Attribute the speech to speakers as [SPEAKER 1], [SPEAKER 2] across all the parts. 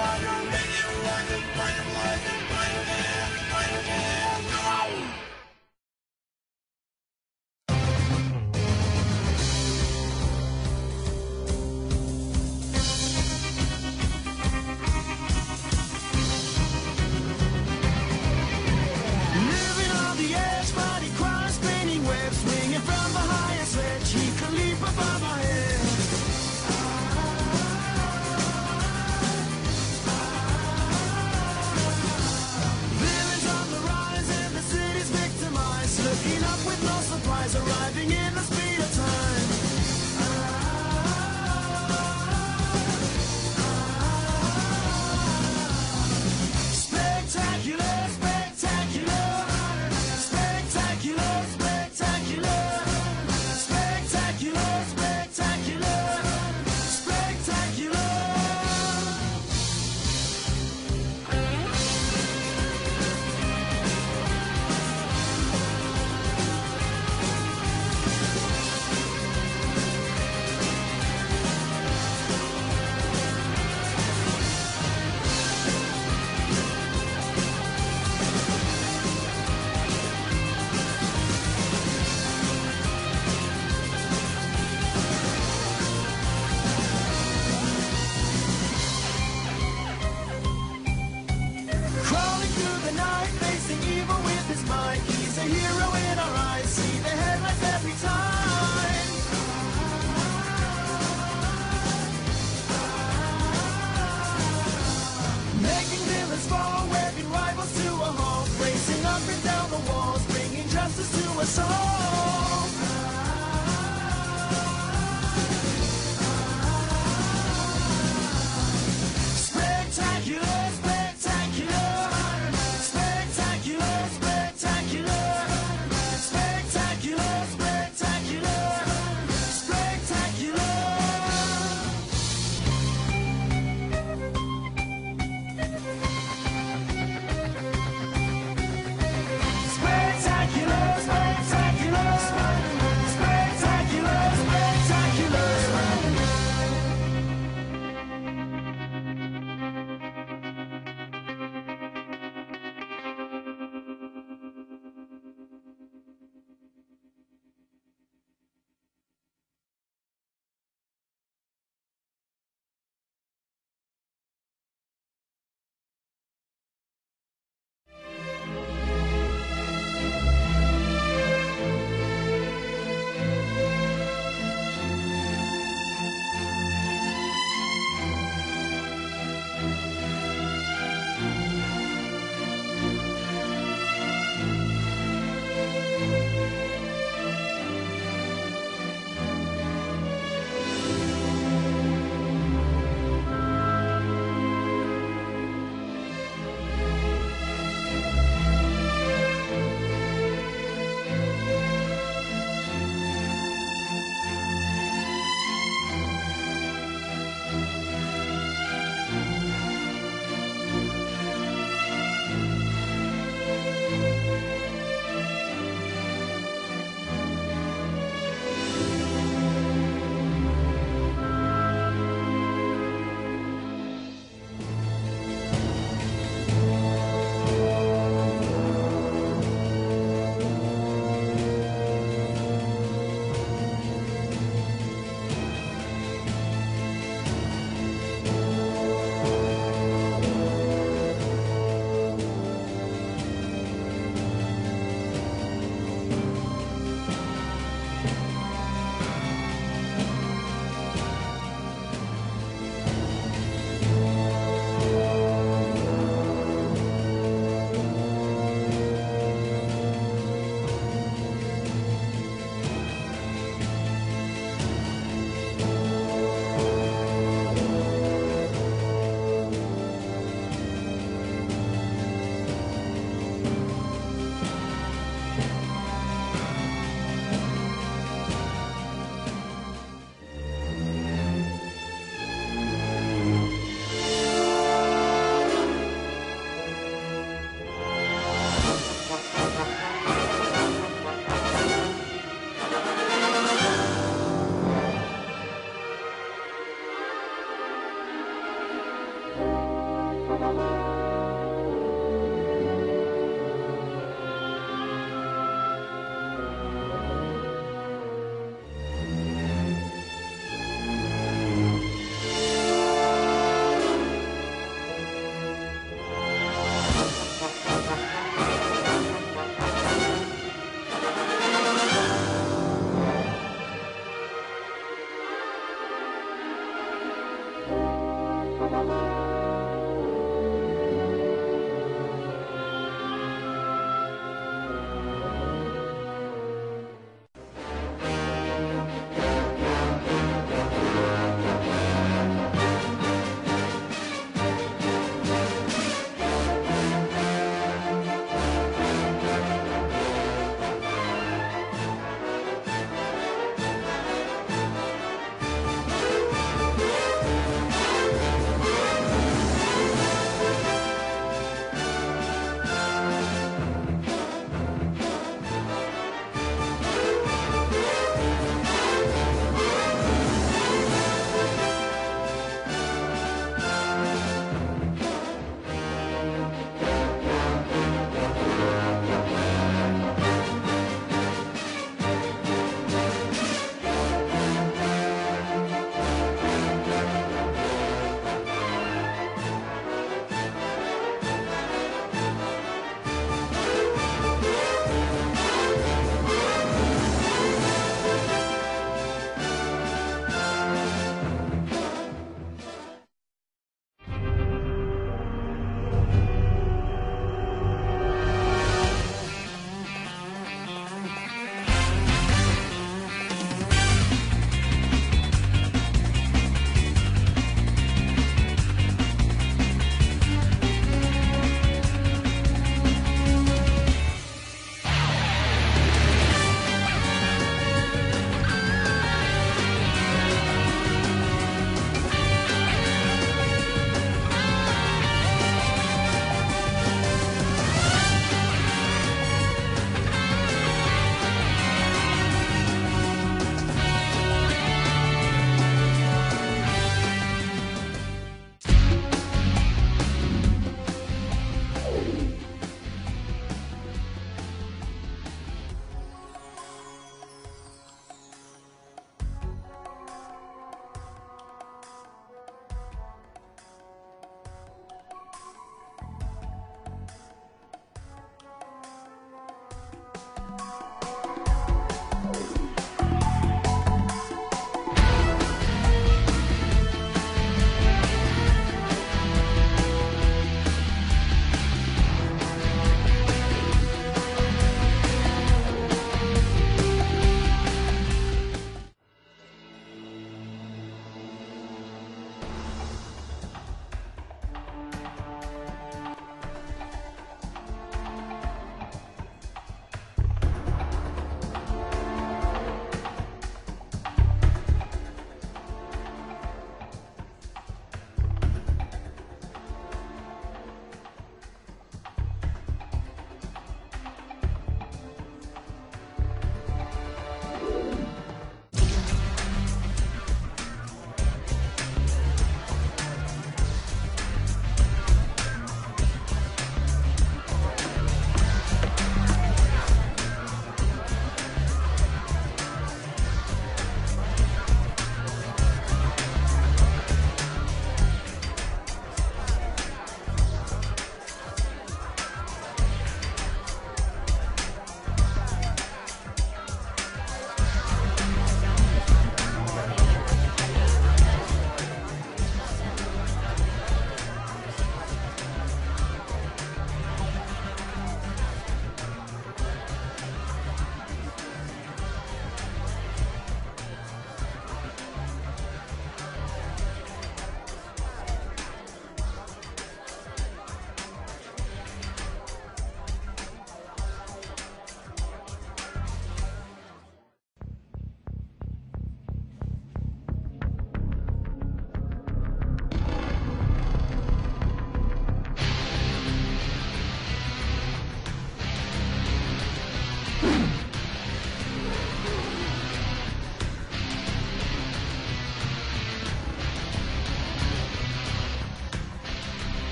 [SPEAKER 1] Living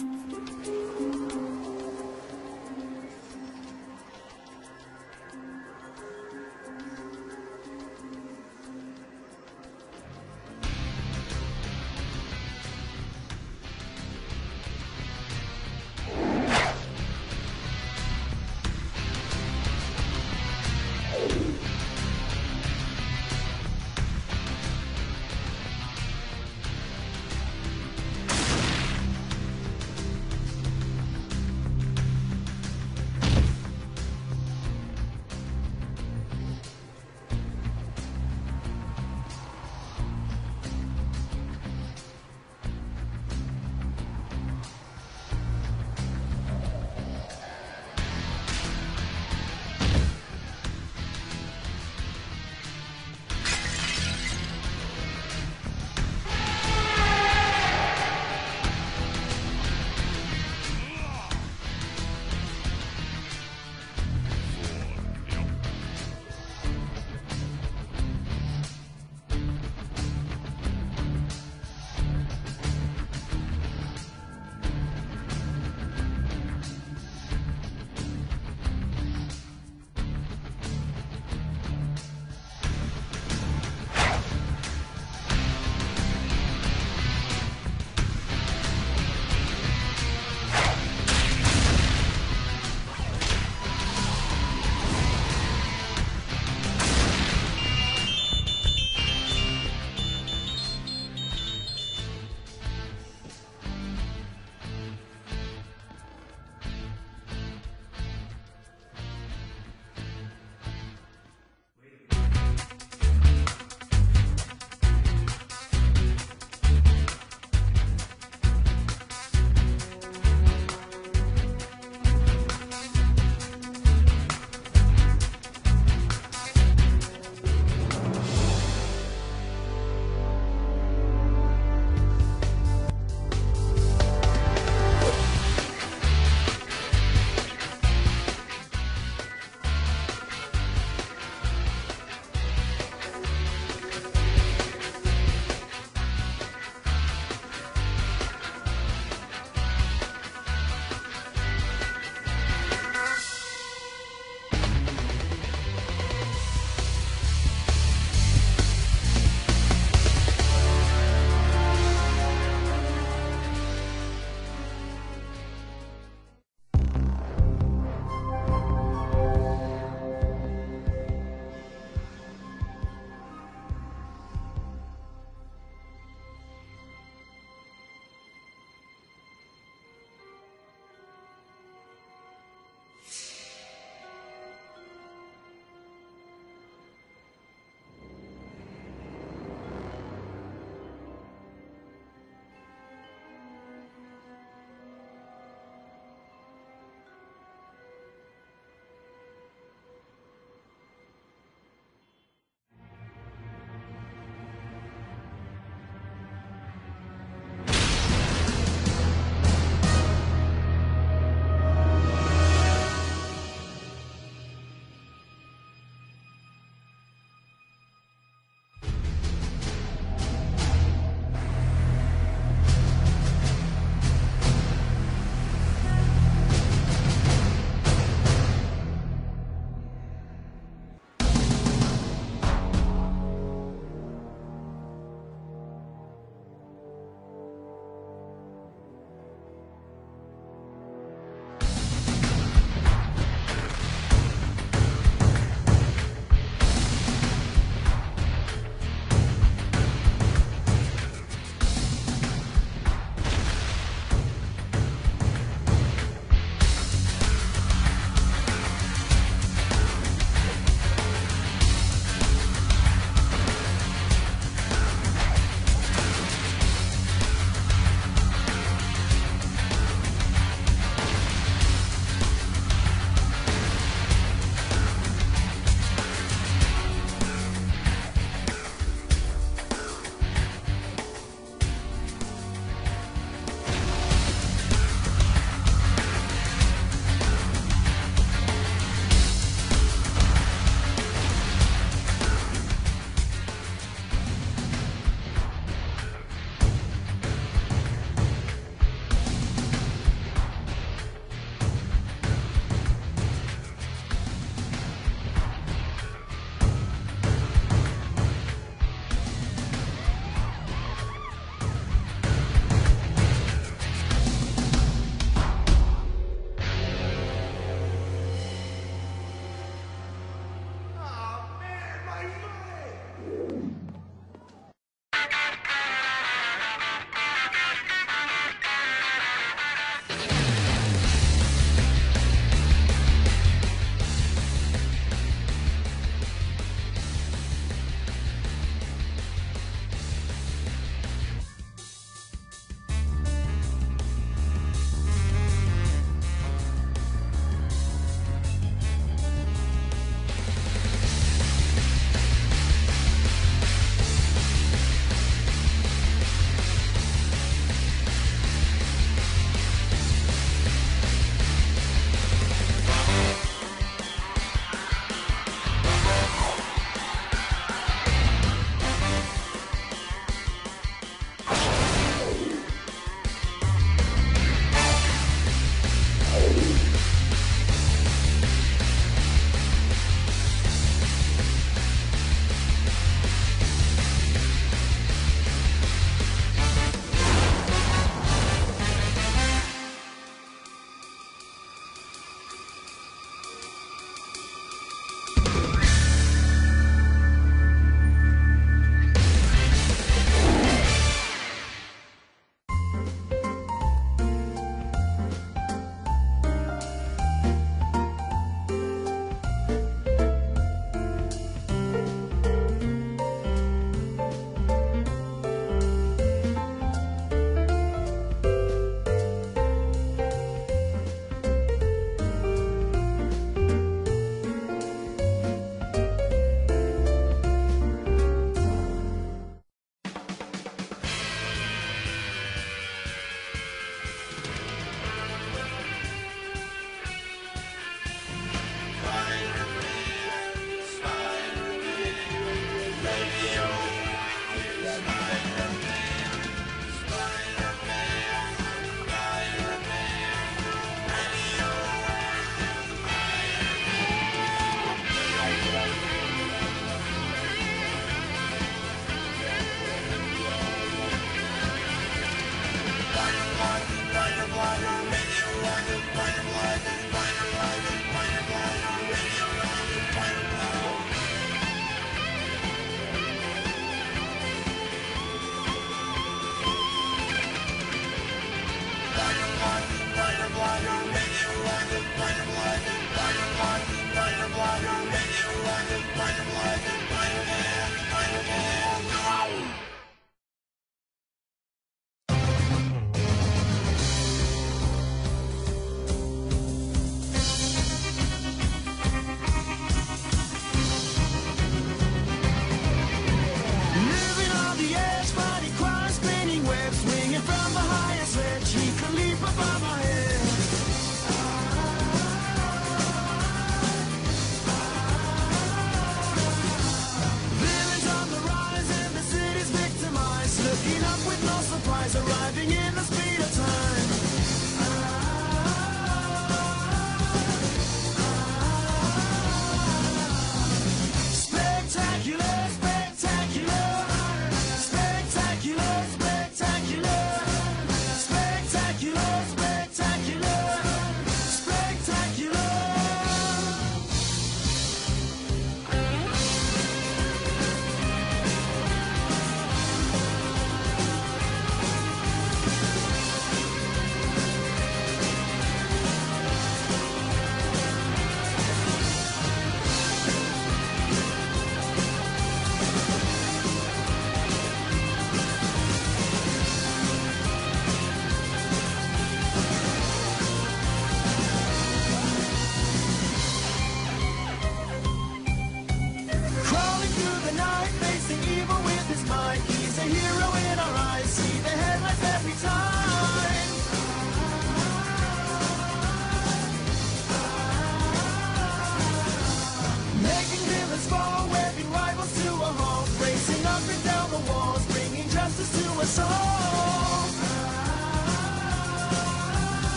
[SPEAKER 1] Música